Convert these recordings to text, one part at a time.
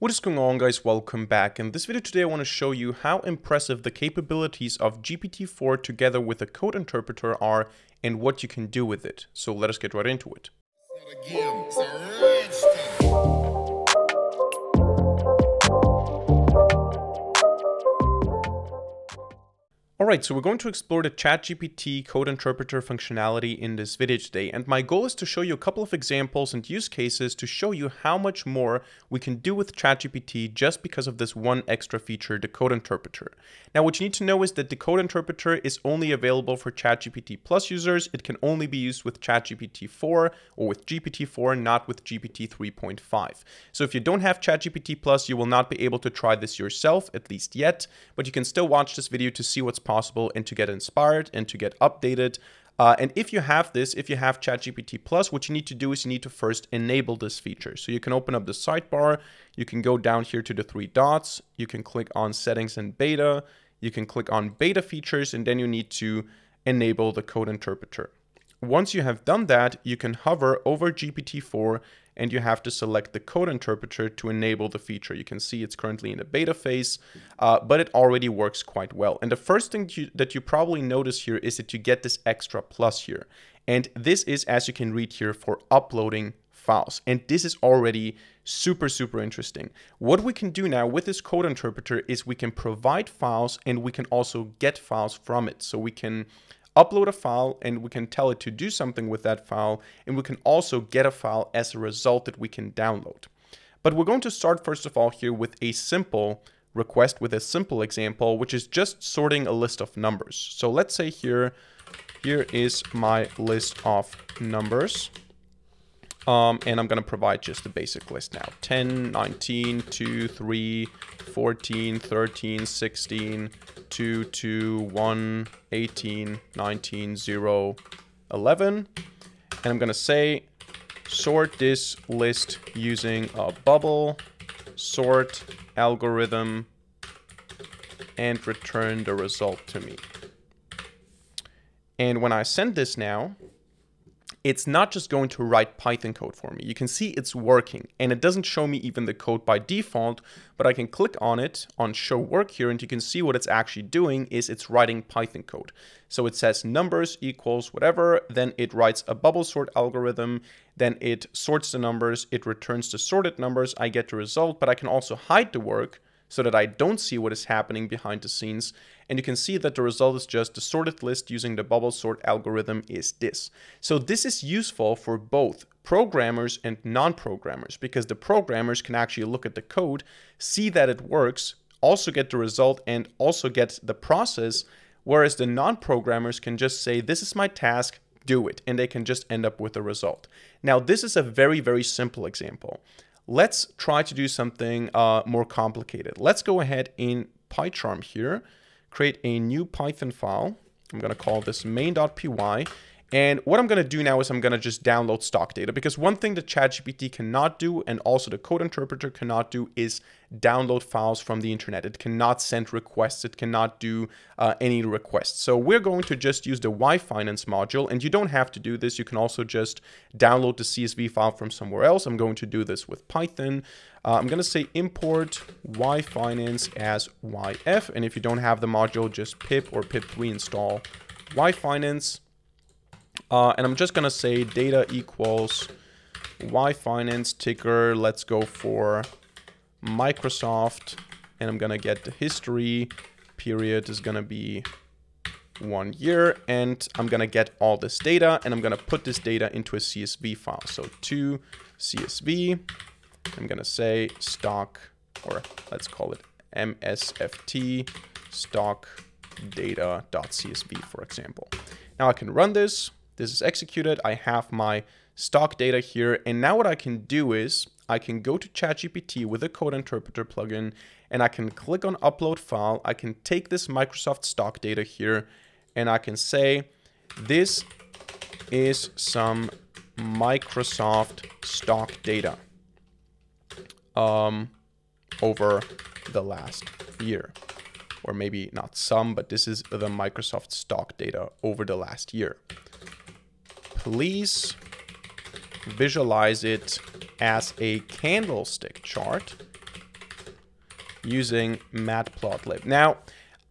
What is going on guys, welcome back. In this video today I want to show you how impressive the capabilities of GPT-4 together with a code interpreter are and what you can do with it. So let us get right into it. Alright, so we're going to explore the ChatGPT code interpreter functionality in this video today, and my goal is to show you a couple of examples and use cases to show you how much more we can do with ChatGPT just because of this one extra feature, the code interpreter. Now, what you need to know is that the code interpreter is only available for ChatGPT Plus users. It can only be used with ChatGPT 4 or with GPT-4, not with GPT 3.5. So if you don't have ChatGPT Plus, you will not be able to try this yourself, at least yet, but you can still watch this video to see what's possible and to get inspired and to get updated. Uh, and if you have this, if you have ChatGPT Plus, what you need to do is you need to first enable this feature. So you can open up the sidebar, you can go down here to the three dots, you can click on settings and beta, you can click on beta features, and then you need to enable the code interpreter. Once you have done that, you can hover over GPT-4 and you have to select the code interpreter to enable the feature. You can see it's currently in a beta phase, uh, but it already works quite well. And the first thing you, that you probably notice here is that you get this extra plus here. And this is, as you can read here, for uploading files. And this is already super, super interesting. What we can do now with this code interpreter is we can provide files and we can also get files from it. So we can upload a file and we can tell it to do something with that file and we can also get a file as a result that we can download. But we're going to start first of all here with a simple request with a simple example, which is just sorting a list of numbers. So let's say here, here is my list of numbers. Um, and I'm going to provide just a basic list now. 10, 19, 2, 3, 14, 13, 16, 2, 2, 1, 18, 19, 0, 11. And I'm going to say sort this list using a bubble sort algorithm and return the result to me. And when I send this now, it's not just going to write Python code for me. You can see it's working and it doesn't show me even the code by default, but I can click on it on show work here and you can see what it's actually doing is it's writing Python code. So it says numbers equals whatever, then it writes a bubble sort algorithm, then it sorts the numbers, it returns the sorted numbers, I get the result, but I can also hide the work so that I don't see what is happening behind the scenes. And you can see that the result is just the sorted list using the bubble sort algorithm is this. So this is useful for both programmers and non-programmers because the programmers can actually look at the code, see that it works, also get the result and also get the process, whereas the non-programmers can just say, this is my task, do it, and they can just end up with a result. Now, this is a very, very simple example. Let's try to do something uh, more complicated. Let's go ahead in PyCharm here, create a new Python file. I'm going to call this main.py and what I'm going to do now is I'm going to just download stock data because one thing that ChatGPT cannot do and also the code interpreter cannot do is download files from the internet. It cannot send requests. It cannot do uh, any requests. So we're going to just use the yfinance module and you don't have to do this. You can also just download the CSV file from somewhere else. I'm going to do this with Python. Uh, I'm going to say import yfinance as yf. And if you don't have the module, just pip or pip3 install yfinance uh, and I'm just going to say data equals yfinance ticker. Let's go for Microsoft. And I'm going to get the history period is going to be one year. And I'm going to get all this data. And I'm going to put this data into a CSV file. So to CSV. I'm going to say stock, or let's call it MSFT stock data.csv, for example. Now I can run this. This is executed. I have my stock data here. And now what I can do is I can go to ChatGPT with a code interpreter plugin and I can click on upload file. I can take this Microsoft stock data here and I can say this is some Microsoft stock data um, over the last year. Or maybe not some, but this is the Microsoft stock data over the last year please visualize it as a candlestick chart using matplotlib. Now,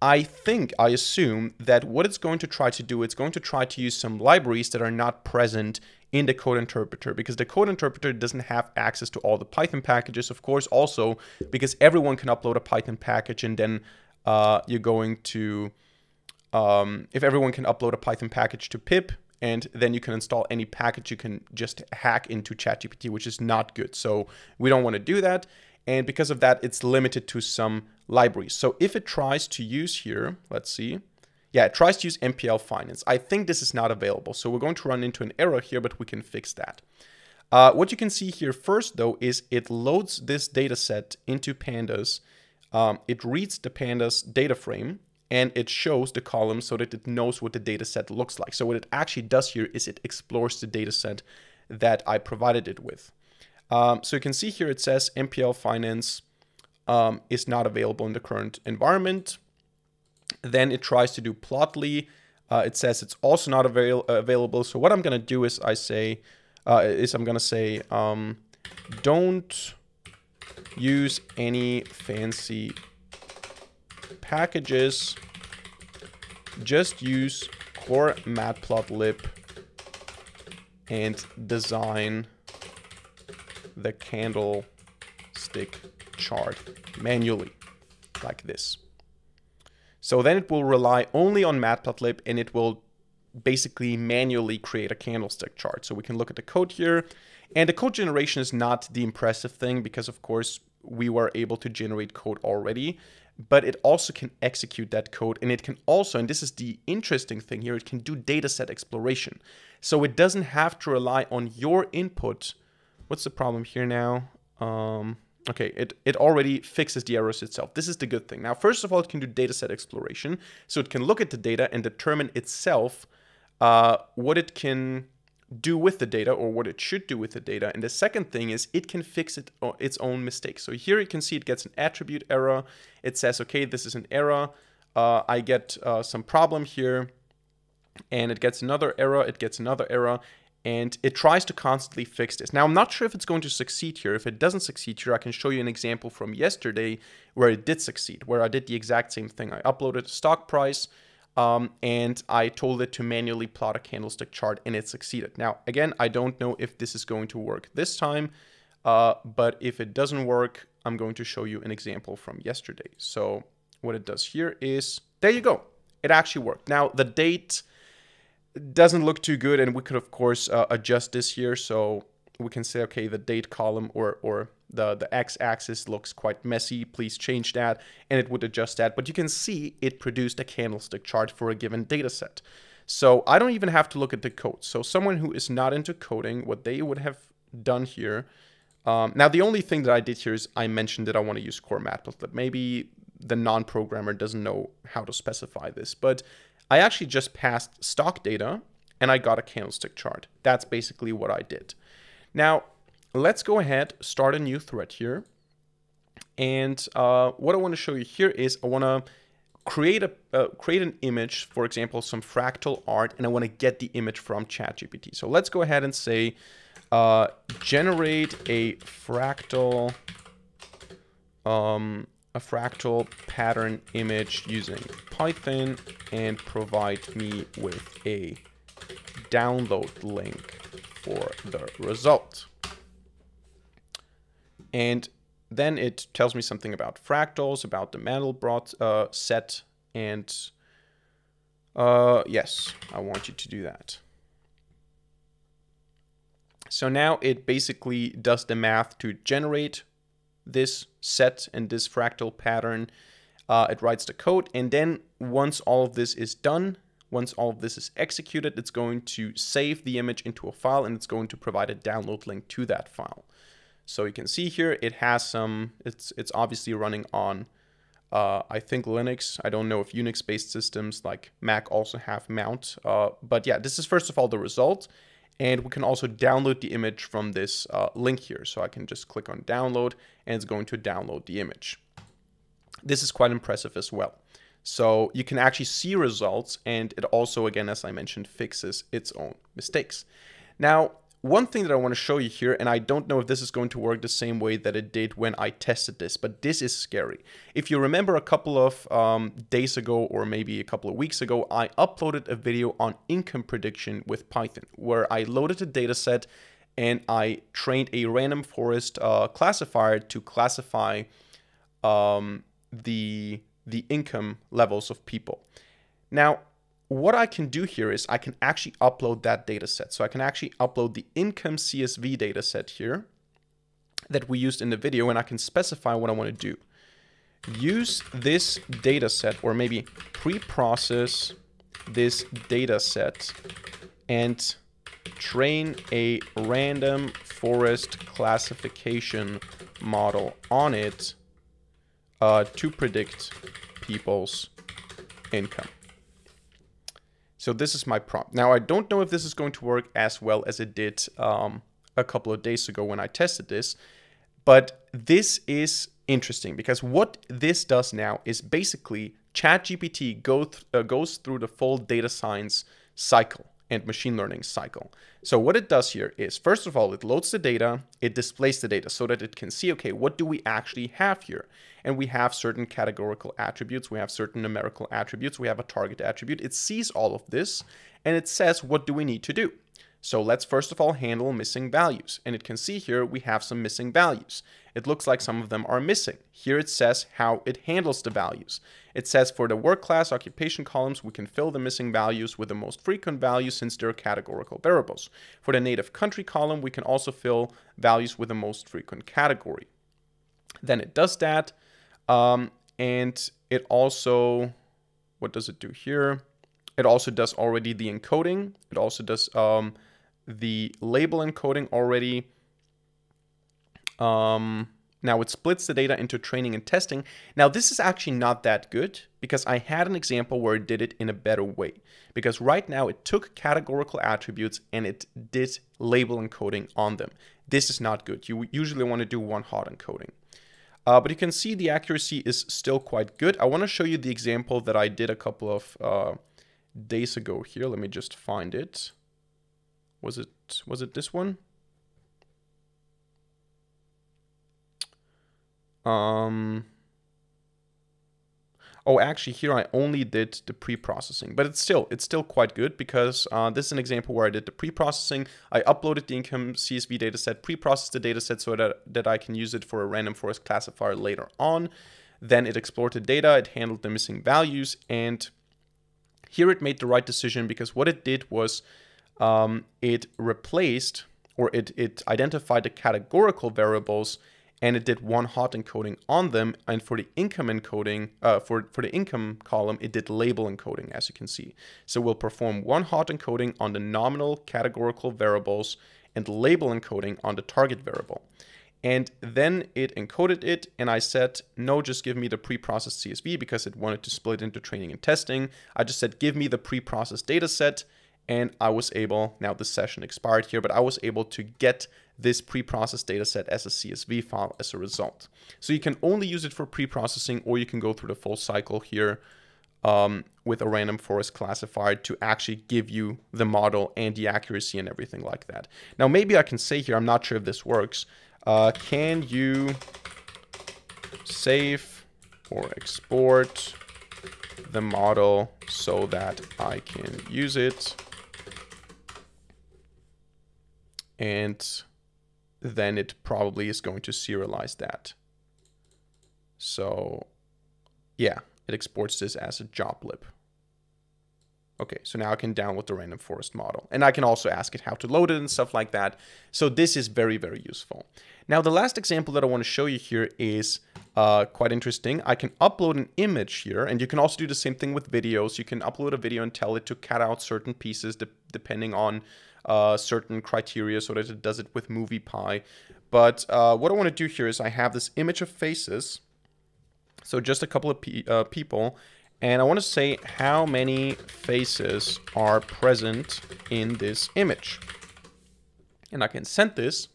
I think, I assume that what it's going to try to do, it's going to try to use some libraries that are not present in the code interpreter because the code interpreter doesn't have access to all the Python packages. Of course, also because everyone can upload a Python package and then uh, you're going to, um, if everyone can upload a Python package to pip, and then you can install any package you can just hack into ChatGPT, which is not good. So we don't want to do that. And because of that, it's limited to some libraries. So if it tries to use here, let's see. Yeah, it tries to use MPL Finance. I think this is not available. So we're going to run into an error here, but we can fix that. Uh, what you can see here first, though, is it loads this data set into Pandas. Um, it reads the Pandas data frame and it shows the column so that it knows what the data set looks like. So what it actually does here is it explores the data set that I provided it with. Um, so you can see here it says MPL Finance um, is not available in the current environment. Then it tries to do Plotly. Uh, it says it's also not avail available. So what I'm going to do is I say, uh, is I'm going to say, um, don't use any fancy packages, just use core matplotlib and design the candlestick chart manually like this. So then it will rely only on matplotlib and it will basically manually create a candlestick chart. So we can look at the code here and the code generation is not the impressive thing because of course we were able to generate code already but it also can execute that code and it can also, and this is the interesting thing here, it can do dataset exploration. So it doesn't have to rely on your input. What's the problem here now? Um, okay, it, it already fixes the errors itself. This is the good thing. Now, first of all, it can do dataset exploration. So it can look at the data and determine itself uh, what it can do with the data or what it should do with the data. And the second thing is it can fix it, uh, its own mistakes. So here you can see it gets an attribute error. It says, okay, this is an error. Uh, I get uh, some problem here and it gets another error. It gets another error and it tries to constantly fix this. Now, I'm not sure if it's going to succeed here. If it doesn't succeed here, I can show you an example from yesterday where it did succeed, where I did the exact same thing. I uploaded a stock price, um, and I told it to manually plot a candlestick chart and it succeeded. Now, again, I don't know if this is going to work this time, uh, but if it doesn't work, I'm going to show you an example from yesterday. So what it does here is, there you go. It actually worked. Now, the date doesn't look too good, and we could, of course, uh, adjust this here. So we can say, okay, the date column or, or the, the x-axis looks quite messy, please change that, and it would adjust that. But you can see it produced a candlestick chart for a given data set. So I don't even have to look at the code. So someone who is not into coding, what they would have done here, um, now the only thing that I did here is I mentioned that I want to use core matplotlib. Maybe the non-programmer doesn't know how to specify this, but I actually just passed stock data and I got a candlestick chart. That's basically what I did. Now, let's go ahead, start a new thread here. And uh, what I want to show you here is I want to create a uh, create an image, for example, some fractal art, and I want to get the image from ChatGPT. So let's go ahead and say uh, generate a fractal um, a fractal pattern image using Python and provide me with a download link for the result. And then it tells me something about fractals, about the Mandelbrot uh, set, and uh, yes, I want you to do that. So now it basically does the math to generate this set and this fractal pattern. Uh, it writes the code, and then once all of this is done, once all of this is executed, it's going to save the image into a file and it's going to provide a download link to that file. So you can see here, it has some, it's, it's obviously running on, uh, I think Linux. I don't know if Unix-based systems like Mac also have mount. Uh, but yeah, this is first of all the result. And we can also download the image from this uh, link here. So I can just click on download and it's going to download the image. This is quite impressive as well. So you can actually see results and it also, again, as I mentioned, fixes its own mistakes. Now, one thing that I want to show you here, and I don't know if this is going to work the same way that it did when I tested this, but this is scary. If you remember a couple of um, days ago, or maybe a couple of weeks ago, I uploaded a video on income prediction with Python, where I loaded a data set and I trained a random forest uh, classifier to classify um, the, the income levels of people. Now, what I can do here is I can actually upload that data set. So I can actually upload the income CSV data set here that we used in the video and I can specify what I want to do. Use this data set or maybe pre-process this data set and train a random forest classification model on it uh, to predict people's income. So this is my prompt. Now, I don't know if this is going to work as well as it did um, a couple of days ago when I tested this, but this is interesting because what this does now is basically ChatGPT go th uh, goes through the full data science cycle and machine learning cycle. So what it does here is, first of all, it loads the data, it displays the data so that it can see, okay, what do we actually have here? And we have certain categorical attributes, we have certain numerical attributes, we have a target attribute. It sees all of this and it says, what do we need to do? So let's first of all handle missing values. And it can see here we have some missing values. It looks like some of them are missing. Here it says how it handles the values. It says for the work class occupation columns, we can fill the missing values with the most frequent values since they're categorical variables. For the native country column, we can also fill values with the most frequent category. Then it does that. Um, and it also, what does it do here? It also does already the encoding. It also does um, the label encoding already. Um, now it splits the data into training and testing. Now this is actually not that good because I had an example where it did it in a better way. Because right now it took categorical attributes and it did label encoding on them. This is not good. You usually want to do one hot encoding. Uh, but you can see the accuracy is still quite good. I want to show you the example that I did a couple of uh, days ago here. Let me just find it. Was it was it this one? Um, oh, actually here I only did the pre-processing, but it's still it's still quite good because uh, this is an example where I did the pre-processing. I uploaded the income CSV dataset, pre-processed the dataset so that, that I can use it for a random forest classifier later on. Then it explored the data, it handled the missing values, and here it made the right decision because what it did was um, it replaced or it, it identified the categorical variables and it did one hot encoding on them. And for the income encoding, uh, for, for the income column, it did label encoding, as you can see. So we'll perform one hot encoding on the nominal categorical variables and label encoding on the target variable. And then it encoded it, and I said, no, just give me the pre-processed CSV because it wanted to split into training and testing. I just said, give me the pre-processed data set and I was able, now the session expired here, but I was able to get this pre-processed dataset as a CSV file as a result. So you can only use it for pre-processing or you can go through the full cycle here um, with a random forest classifier to actually give you the model and the accuracy and everything like that. Now maybe I can say here, I'm not sure if this works, uh, can you save or export the model so that I can use it and then it probably is going to serialize that. So yeah, it exports this as a joblib. Okay, so now I can download the random forest model. And I can also ask it how to load it and stuff like that. So this is very, very useful. Now, the last example that I want to show you here is uh, quite interesting. I can upload an image here, and you can also do the same thing with videos. You can upload a video and tell it to cut out certain pieces de depending on uh, certain criteria so that it does it with MoviePy. But uh, what I want to do here is I have this image of faces. So just a couple of pe uh, people. And I want to say how many faces are present in this image. And I can send this.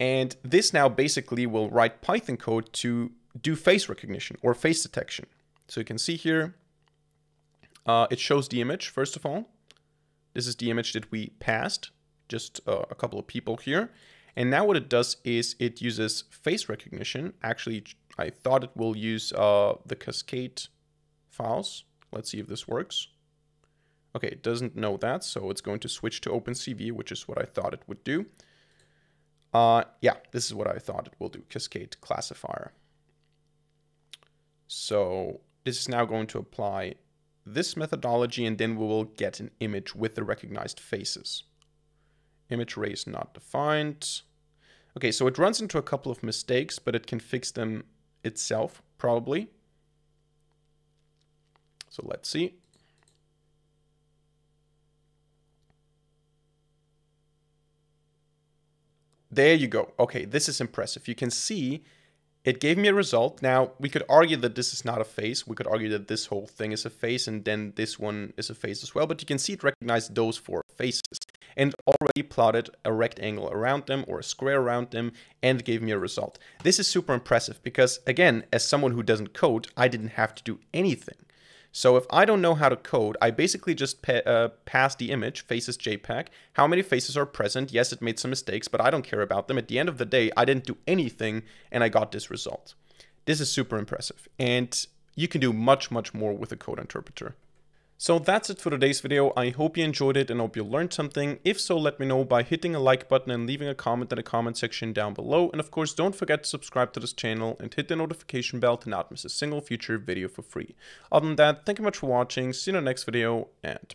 And this now basically will write Python code to do face recognition or face detection. So you can see here, uh, it shows the image, first of all. This is the image that we passed. just uh, a couple of people here. And now what it does is it uses face recognition. Actually, I thought it will use uh, the cascade files. Let's see if this works. Okay, it doesn't know that, so it's going to switch to OpenCV, which is what I thought it would do. Uh, yeah, this is what I thought it will do, cascade classifier. So this is now going to apply this methodology, and then we will get an image with the recognized faces. Image array is not defined. Okay, so it runs into a couple of mistakes, but it can fix them itself, probably. So let's see. There you go. Okay, this is impressive. You can see it gave me a result. Now, we could argue that this is not a face. We could argue that this whole thing is a face and then this one is a face as well. But you can see it recognized those four faces and already plotted a rectangle around them or a square around them and gave me a result. This is super impressive because, again, as someone who doesn't code, I didn't have to do anything. So if I don't know how to code, I basically just pa uh, pass the image, faces JPEG, how many faces are present. Yes, it made some mistakes, but I don't care about them. At the end of the day, I didn't do anything and I got this result. This is super impressive. And you can do much, much more with a code interpreter. So that's it for today's video. I hope you enjoyed it and hope you learned something. If so, let me know by hitting a like button and leaving a comment in the comment section down below. And of course, don't forget to subscribe to this channel and hit the notification bell to not miss a single future video for free. Other than that, thank you much for watching, see you in the next video, and